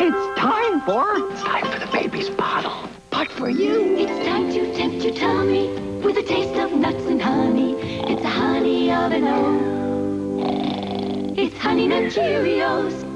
It's time for... It's time for the baby's bottle. But for you... It's time to tempt your tummy with a taste of nuts and honey. It's a honey of an O. It's Honey Nut Cheerios.